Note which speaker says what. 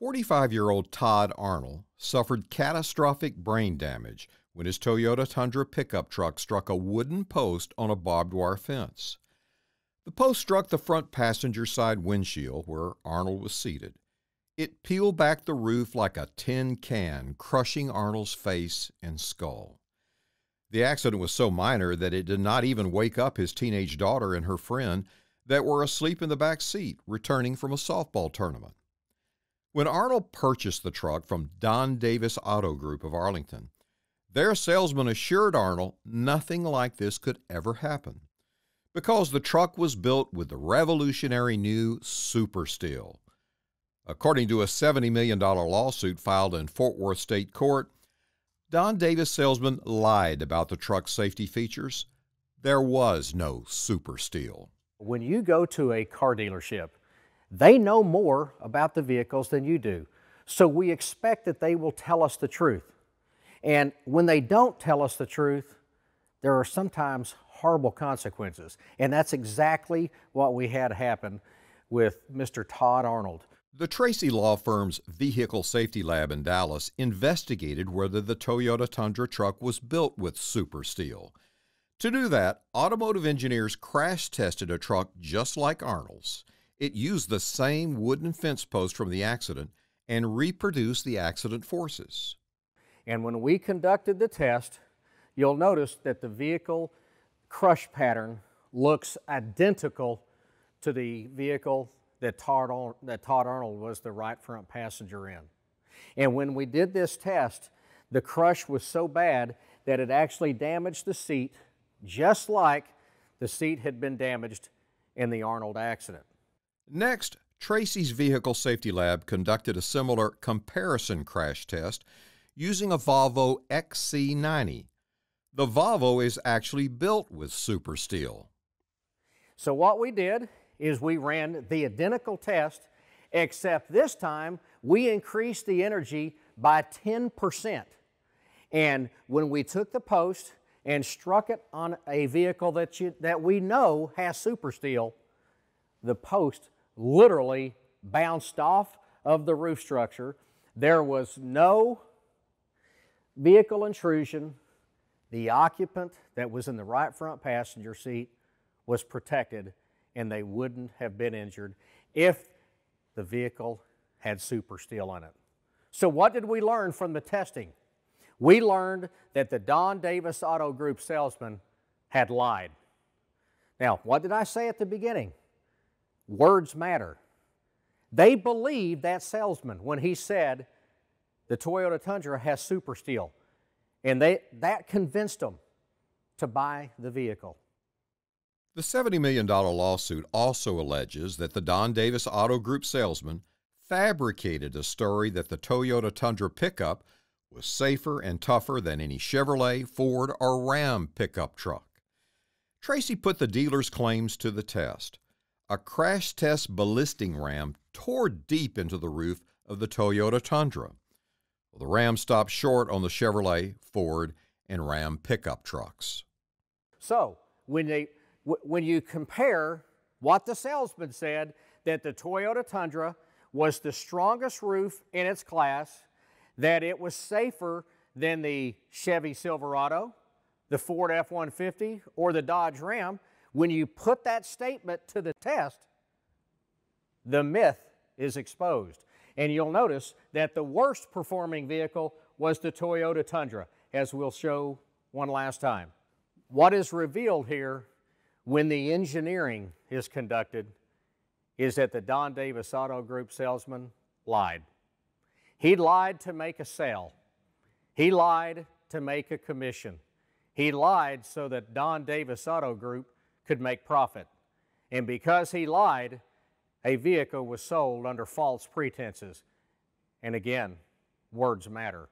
Speaker 1: 45 year old Todd Arnold suffered catastrophic brain damage when his Toyota Tundra pickup truck struck a wooden post on a barbed wire fence. The post struck the front passenger side windshield where Arnold was seated. It peeled back the roof like a tin can, crushing Arnold's face and skull. The accident was so minor that it did not even wake up his teenage daughter and her friend that were asleep in the back seat, returning from a softball tournament. When Arnold purchased the truck from Don Davis Auto Group of Arlington, their salesman assured Arnold nothing like this could ever happen because the truck was built with the revolutionary new Super Steel. According to a $70 million lawsuit filed in Fort Worth State Court, Don Davis salesman lied about the truck's safety features. There was no Super Steel.
Speaker 2: When you go to a car dealership, they know more about the vehicles than you do. So we expect that they will tell us the truth. And when they don't tell us the truth, there are sometimes horrible consequences. And that's exactly what we had happen with Mr. Todd Arnold.
Speaker 1: The Tracy Law Firm's Vehicle Safety Lab in Dallas investigated whether the Toyota Tundra truck was built with super steel. To do that, automotive engineers crash tested a truck just like Arnold's. It used the same wooden fence post from the accident and reproduced the accident forces.
Speaker 2: And when we conducted the test, you'll notice that the vehicle crush pattern looks identical to the vehicle that Todd, that Todd Arnold was the right front passenger in. And when we did this test, the crush was so bad that it actually damaged the seat just like the seat had been damaged in the Arnold accident.
Speaker 1: Next, Tracy's Vehicle Safety Lab conducted a similar comparison crash test using a Volvo XC90. The Volvo is actually built with super steel.
Speaker 2: So what we did is we ran the identical test, except this time we increased the energy by 10%. And when we took the post and struck it on a vehicle that, you, that we know has super steel, the post literally bounced off of the roof structure. There was no vehicle intrusion. The occupant that was in the right front passenger seat was protected and they wouldn't have been injured if the vehicle had super steel in it. So what did we learn from the testing? We learned that the Don Davis Auto Group salesman had lied. Now, what did I say at the beginning? Words matter. They believed that salesman when he said the Toyota Tundra has super steel. And they, that convinced them to buy the vehicle.
Speaker 1: The $70 million lawsuit also alleges that the Don Davis Auto Group salesman fabricated a story that the Toyota Tundra pickup was safer and tougher than any Chevrolet, Ford, or Ram pickup truck. Tracy put the dealer's claims to the test a crash test ballisting ram tore deep into the roof of the Toyota Tundra. The ram stopped short on the Chevrolet, Ford, and Ram pickup trucks.
Speaker 2: So, when, they, when you compare what the salesman said, that the Toyota Tundra was the strongest roof in its class, that it was safer than the Chevy Silverado, the Ford F-150, or the Dodge Ram, when you put that statement to the test, the myth is exposed. And you'll notice that the worst performing vehicle was the Toyota Tundra, as we'll show one last time. What is revealed here when the engineering is conducted is that the Don Davis Auto Group salesman lied. He lied to make a sale. He lied to make a commission. He lied so that Don Davis Auto Group could make profit. And because he lied, a vehicle was sold under false pretenses. And again, words matter.